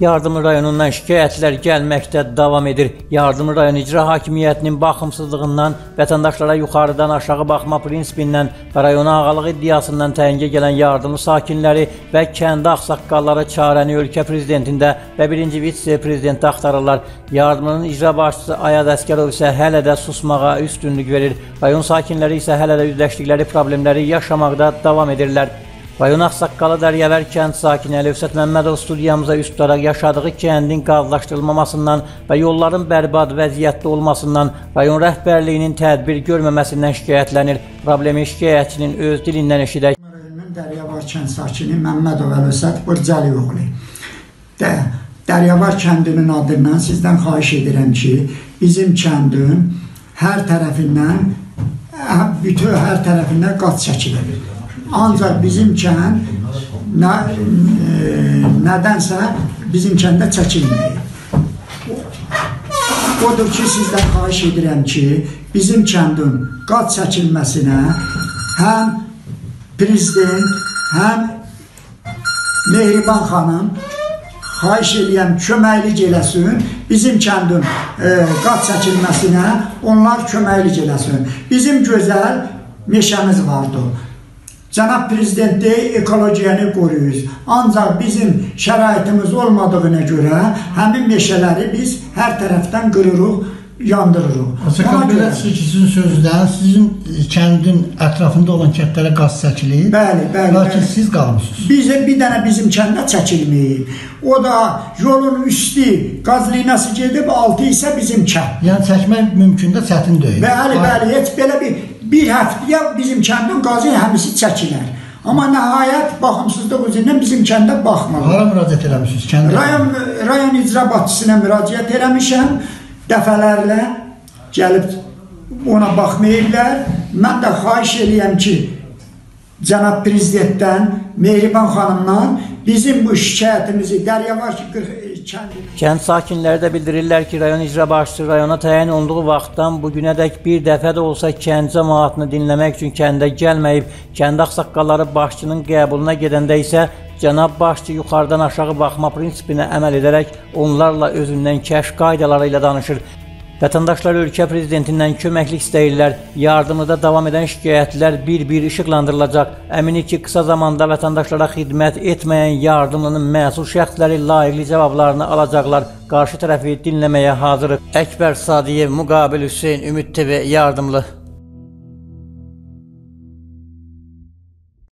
Yardımlı rayonundan şikayətlər gəlməkdə davam edir. Yardımlı rayon icra hakimiyyətinin baxımsızlığından, vətəndaşlara yuxarıdan aşağı baxma prinsipindən və rayona ağalıq iddiasından təyinə gələn yardımlı sakinləri və kəndi ağsaqqalları çarəni ölkə prezidentində və birinci vitse-prezidentdə axtarırlar. Yardımlının icra başçısı Ayad Əskərov isə hələ də susmağa üstünlük verir. Rayon sakinləri isə hələ də üzləşdikləri problemləri yaşamaqda davam edirlər. Rayon Ağsaqqalı Dəryəvər kənd sakini Əlövsət Məmmədov studiyamıza üst tutaraq yaşadığı kəndin qazlaşdırılmamasından və yolların bərbad vəziyyətdə olmasından, rayon rəhbərliyinin tədbir görməməsindən şikayətlənir. Problemi şikayətçinin öz dilindən eşidək. Rayonun Dəryəvar kənd sakini Məmmədov Əlövsət Burcəli oğlu. Də, Dəryəvar kəndinin adından sizdən xahiş edirəm ki, bizim kəndin hər tərəfindən bütün hər tərəfindən qat çəkilir. Ancaq bizim kənd nə, e, nədənsə bizim kəndə çəkilməyib. Odur ki, sizdən xahiş edirəm ki, bizim kəndin qat çəkilməsinə həm prezident, həm Mehriban xanım xahiş edirəm köməklik eləsin. Bizim kəndin e, qat çəkilməsinə onlar köməklik eləsin. Bizim gözəl meşəmiz vardı. Cənab Prezident deyir, ekologiyanı qoruyuruz. Ancaq bizim şəraitimiz olmadığına görə həmin meşələri biz hər tərəfdən qırırıq, yandırırıq. Ona görə sizin sözdən sizin kəndin ətrafında olan kəndlərə qaz çəkilir. Bəli, bəli. Lakin bəli. siz qalmısınız. Bizə bir dənə bizim kəndə çəkilməyib. O da yolun üstü qaz liniyası gedib, altı isə bizim kənd. Yəni çəkmək mümkün də çətin deyil. Bəli, bəli, heç belə bir bir həftəyə bizim kəndin qazı həmisi çəkilər. Amma nəhayət baxımsızlıq üzündən bizim kəndə baxmırlar. Hara müraciət eləmisiniz? Kəndə? Rayon rayon icra başçısına müraciət eləmişəm. Dəfələrlə gəlib ona baxmayıblar. Mən də xahiş eləyəm ki, cənab prezidentdən, Mehriban xanımdan bizim bu şikayətimizi Dəryavaş kəndi Kənd sakinləri də bildirirlər ki, rayon icra başçısı rayona təyin olduğu vaxtdan bu günədək bir dəfə də olsa kənd cəmaatını dinləmək üçün kəndə gəlməyib. Kənd ağsaqqalları başçının qəbuluna gedəndə isə cənab başçı yuxarıdan aşağı baxma prinsipinə əməl edərək onlarla özündən kəşf qaydaları ilə danışır. Vətəndaşlar ölkə prezidentindən köməklik istəyirlər. Yardımıda davam edən şikayətlər bir-bir işıqlandırılacaq. Əminik ki, qısa zamanda vətəndaşlara xidmət etməyən yardımlının məsul şəxsləri layiqli cavablarını alacaqlar. Qarşı tərəfi dinləməyə hazırıq. Əkbər Sadiyev, Müqabil Hüseyn, Ümid TV yardımlı.